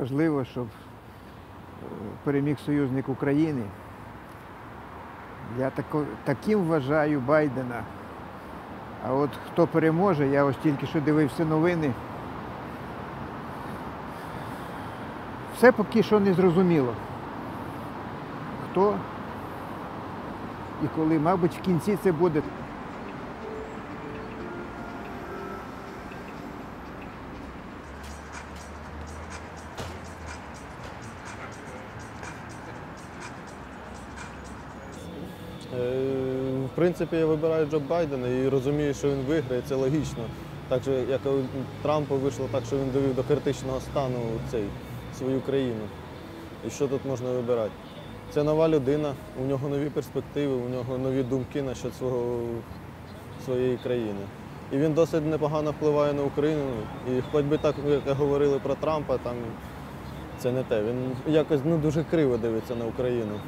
важливо, щоб е, переміг союзник України. Я тако, таким вважаю Байдена. А от хто переможе, я ось тільки що дивився новини. Все поки що не зрозуміло. Хто і коли, мабуть, в кінці це буде В принципі, я вибираю Джо Байдена і розумію, що він виграє, це логічно. Так же, як Трампа вийшло так, що він довів до критичного стану цей, свою країну. І що тут можна вибирати? Це нова людина, у нього нові перспективи, у нього нові думки насчет свого, своєї країни. І він досить непогано впливає на Україну. І хоч би так, як говорили про Трампа, там це не те. Він якось ну, дуже криво дивиться на Україну.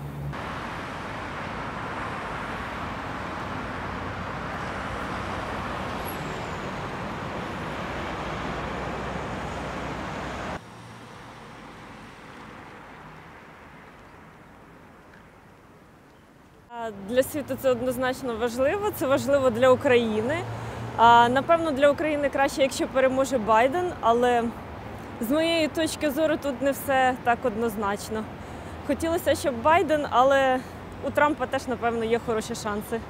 Для світу це однозначно важливо. Це важливо для України. Напевно, для України краще, якщо переможе Байден, але з моєї точки зору тут не все так однозначно. Хотілося, щоб Байден, але у Трампа теж, напевно, є хороші шанси.